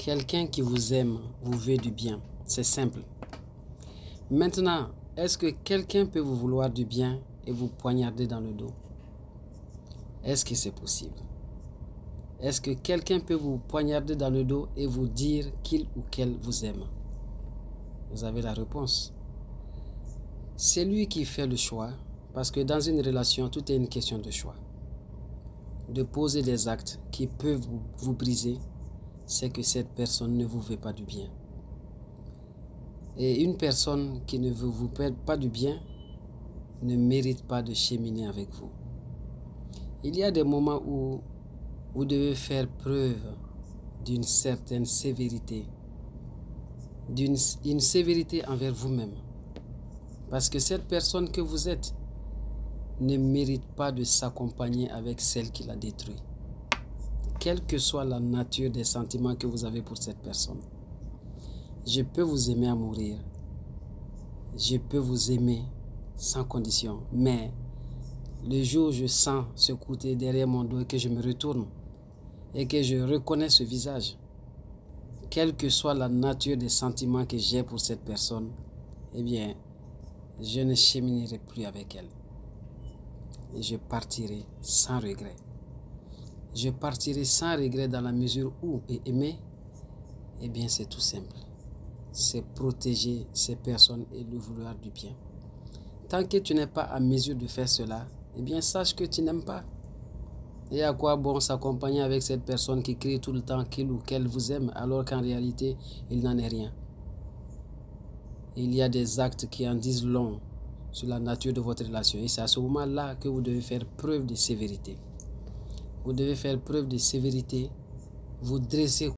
quelqu'un qui vous aime vous veut du bien. C'est simple. Maintenant, est-ce que quelqu'un peut vous vouloir du bien et vous poignarder dans le dos? Est-ce que c'est possible? Est-ce que quelqu'un peut vous poignarder dans le dos et vous dire qu'il ou qu'elle vous aime? Vous avez la réponse. C'est lui qui fait le choix parce que dans une relation, tout est une question de choix. De poser des actes qui peuvent vous, briser, c'est que cette personne ne vous veut pas du bien. Et une personne qui ne veut vous perdre pas du bien ne mérite pas de cheminer avec vous. Il y a des moments où vous devez faire preuve d'une certaine sévérité, d'une sévérité envers vous-même. Parce que cette personne que vous êtes ne mérite pas de s'accompagner avec celle qui l'a détruit. Quelle que soit la nature des sentiments que vous avez pour cette personne. Je peux vous aimer à mourir. Je peux vous aimer sans condition. Mais le jour où je sens ce côté derrière mon dos et que je me retourne et que je reconnais ce visage, quelle que soit la nature des sentiments que j'ai pour cette personne, eh bien, je ne cheminerai plus avec elle et je partirai sans regret. Je partirai sans regret dans la mesure où aimer, eh bien c'est tout simple. C'est protéger ces personnes et le vouloir du bien. Tant que tu n'es pas à mesure de faire cela, eh bien sache que tu n'aimes pas. Et à quoi bon s'accompagner avec cette personne qui crie tout le temps qu'il ou qu'elle vous aime alors qu'en réalité, il n'en est rien? Il y a des actes qui en disent long sur la nature de votre relation. Et c'est à ce moment-là que vous devez faire preuve de sévérité. Vous devez faire preuve de sévérité, vous dresser